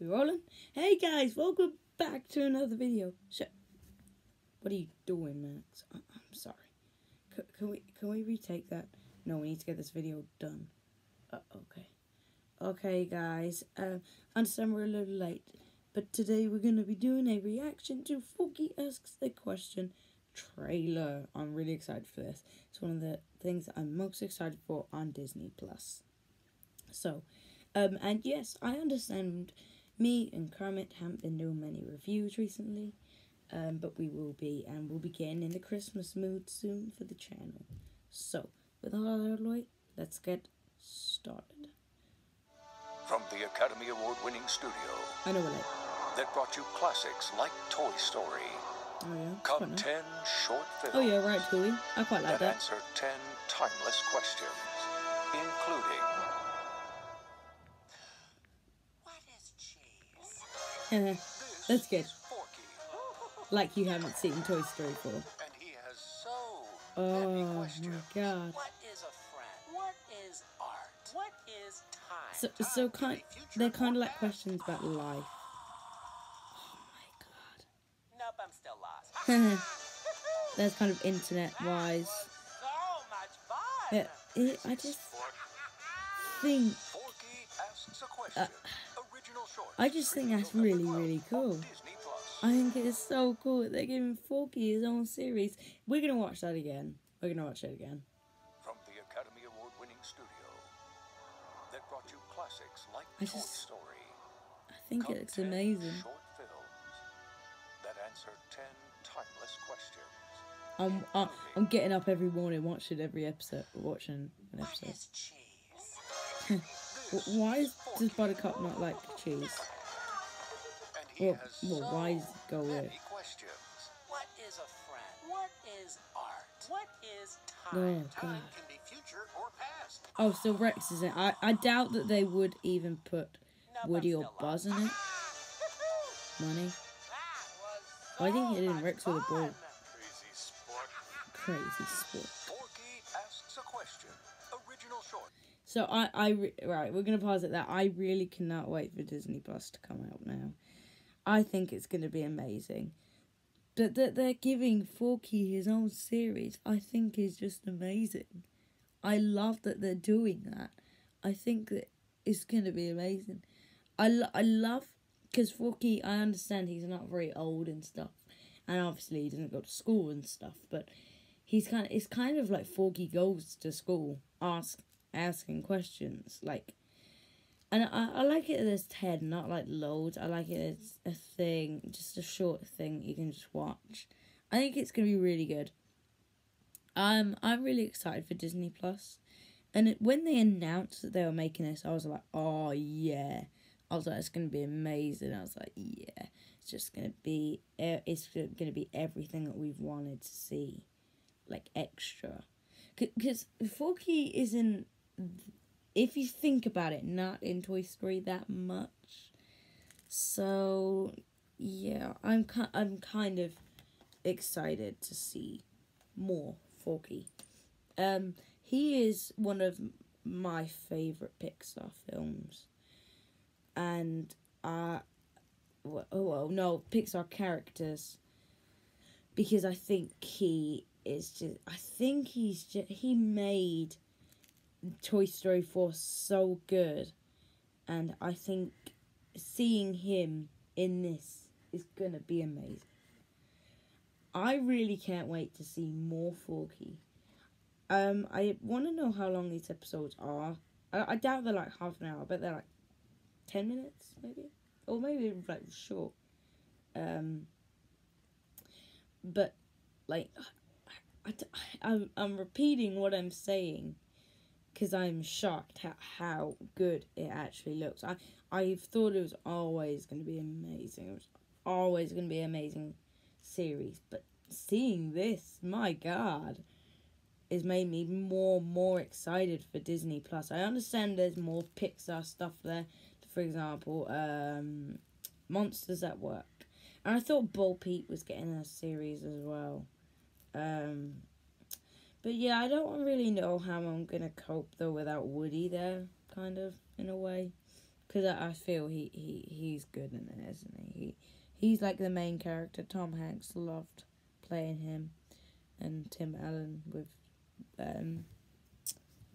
We rolling? Hey guys, welcome back to another video. So, what are you doing, Max? I- I'm sorry. C- can we can we retake that? No, we need to get this video done. Uh, okay. Okay, guys. Um, I understand we're a little late, but today we're gonna be doing a reaction to Forky asks a question trailer. I'm really excited for this. It's one of the things that I'm most excited for on Disney Plus. So, um, and yes, I understand me and Kermit haven't been doing many reviews recently, um, but we will be, and we'll be getting in the Christmas mood soon for the channel. So, without other way, let's get started. From the Academy Award winning studio I know we're late. that brought you classics like Toy Story, Oh yeah. come nice. 10 short films Oh yeah, right, Tui. I quite like that that. answer 10 timeless questions, including That's good. Like you haven't seen Toy Story 4. and he has so Oh my god. What is a friend? What is art? What is time? So, Time so kind, they're kind of like questions about life. Oh my Nope, I'm still lost. god. That's kind of internet wise. so much fun. Yeah, it, I just think Forky asks a question. Uh, I just think that's really, really cool. I think it's so cool that they're giving Forky his own series. We're gonna watch that again. We're gonna watch it again. From the Academy Award winning studio that brought you classics like I Toy just- Story. I think Come it's amazing. Short films that answer 10 timeless questions. I'm I, I'm getting up every morning watching every episode, watching an episode. is cheese? W- Why is does Buttercup not like cheese? And he Well, has well, why is go with? questions. What is a friend? What is art? What is Oh, time? God. time can be future or past. Oh, so Rex is in. I I doubt that they would even put Nope, Woody or Buzz in it. Money. That was Why didn't so he didn't Rex with a ball? fun. Crazy sport. Crazy sport. Forky asks a question. Original short. So I, I right, we're gonna pause at that. I really cannot wait for Disney Plus to come out now. I think it's gonna be amazing. But that they're giving Forky his own series, I think is just amazing. I love that they're doing that. I think that it's gonna be amazing. I, lo- I love because Forky, I understand he's not very old and stuff, and obviously he doesn't go to school and stuff. But he's kind of it's kind of like Forky goes to school, ask asking questions like and I, I like it as 10 not like loads. I like it as a thing just a short thing you can just watch. I think it's gonna be really good. Um i'm really excited for disney plus. And it, when they announced that they were making this i was like oh yeah. I was like it's gonna be amazing. I was like yeah it's just gonna be e- it's gonna be everything that we've wanted to see like extra. Because Forky isn't, if you think about it, not in Toy Story that much. So, yeah, I'm I'm kind of excited to see more Forky. Um, he is one of my favorite Pixar films, and uh, well, oh no Pixar characters, because I think he is just I think he's just he made Toy Story 4 so good and I think seeing him in this is gonna be amazing. I really can't wait to see more Forky. Um, I want to know how long these episodes are. I, I doubt they're like half an hour. I bet they're like ten minutes, maybe, or maybe like short. Um, but like I, am I'm repeating what I'm saying because I'm shocked at how good it actually looks. I I thought it was always going to be amazing. It was always going to be amazing series, but seeing this, my God, has made me more more excited for Disney Plus. I understand there's more Pixar stuff there. For example, um, Monsters at Work, and I thought Bo Peep was getting a series as well. Um, but yeah, I don't really know how I'm gonna cope though without Woody there, kind of in a way. because I, I feel he, he he's good in it, isn't he? he? He's like the main character. Tom Hanks loved playing him, and Tim Allen with um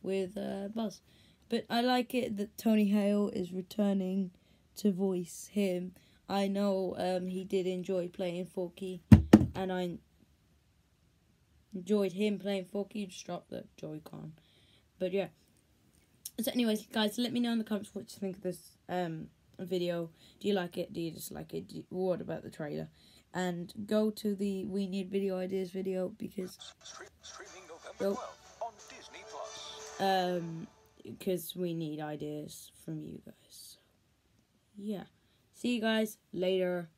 with uh, Buzz. But I like it that Tony Hale is returning to voice him. I know um, he did enjoy playing Forky, and I enjoyed him playing Forky. Just drop the Joy-Con. But yeah. So anyways, guys, let me know in the comments what you think of this um, video. Do you like it? Do you dislike it? You, what about the trailer? And go to the We Need Video Ideas video because... Streaming November 12th on Disney Um, because we need ideas from you guys. Yeah. See you guys later.